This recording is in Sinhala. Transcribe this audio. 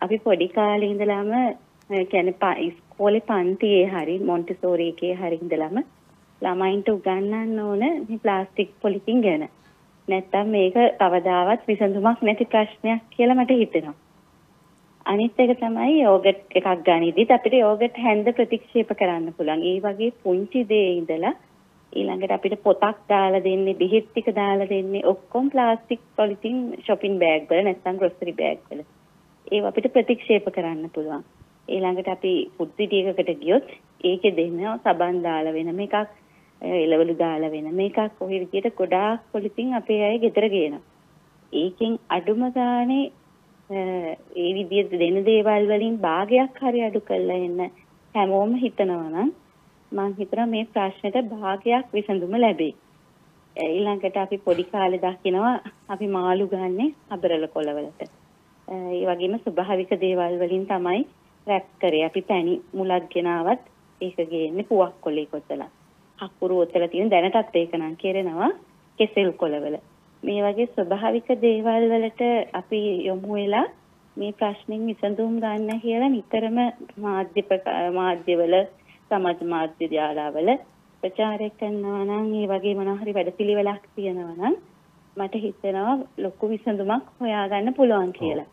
අපි පොඩි කාලේ ඉඳලම කියන්නේ ඉස්කෝලේ පන්තියේ හරි මොන්ටිසෝරි එකේ හරි ඉඳලම ළමයින්ට උගන්වන්න ඕන මේ ප්ලාස්ටික් පොලිතින් ගැන. නැත්තම් මේක කවදාවත් විසඳුමක් නැති ප්‍රශ්නයක් කියලා මට හිතෙනවා. අනිත් එක තමයි යෝගට් එකක් ගනිද්දිත් අපිට යෝගට් හැන්ද ප්‍රතික්ෂේප කරන්න පුළුවන්. ඒ වගේ පුංචි දේ ඉඳලා ඊළඟට අපිට පොතක් දාලා දෙන්නේ, බෙහෙත් ටික දාලා දෙන්නේ ඔක්කොම ප්ලාස්ටික් පොලිතින් shopping bag වල නැත්නම් grocery bag වල. ඒව අපිට ප්‍රතික්ෂේප කරන්න පුළුවන්. ඊළඟට අපි පුත්තිටියකට ගියොත් ඒකේ දෙනවා සබන් දාලා වෙනම එකක් එළවලු දාලා වෙන මේකක් ඔය විදිහට ගොඩාක් පොලිතින් අපේ අය ගෙදර ගේනවා. ඒකෙන් අඩුම ගානේ ඒ විදිහට දෙන දේවල් වලින් භාගයක් හරි අඩු කරලා එන්න හැමෝම හිතනවා නම් මම හිතනවා මේ ප්‍රශ්නෙට භාගයක් විසඳුම ලැබෙයි. ඊළඟට අපි පොඩි කාලේ දකිනවා අපි මාළු ගන්නෙ අබරල කොළවලට. ඒ වගේම ස්වභාවික දේවල් වලින් තමයි රැප් කරේ. අපි පැණි මුලක් ගෙනාවත් ඒක ගේන්නේ පුවක් කොලේ කොතලා. අකුරු ඔතල තියෙන දැනටත් ඒක නම් කෙරෙනවා කෙසෙල් කොලවල. මේ වගේ ස්වභාවික දේවල් වලට අපි යොමු වෙලා මේ ප්‍රශ්نين විසඳුම් ගන්න කියලා නිතරම මාධ්‍ය මාධ්‍යවල සමාජ මාධ්‍ය ජාලාවල ප්‍රචාරය කරනවා නම් ඒ වගේ මොනවා හරි වැඩපිළිවෙලක් තියෙනවා නම් මට හිතෙනවා ලොකු විසඳුමක් හොයාගන්න පුළුවන් කියලා.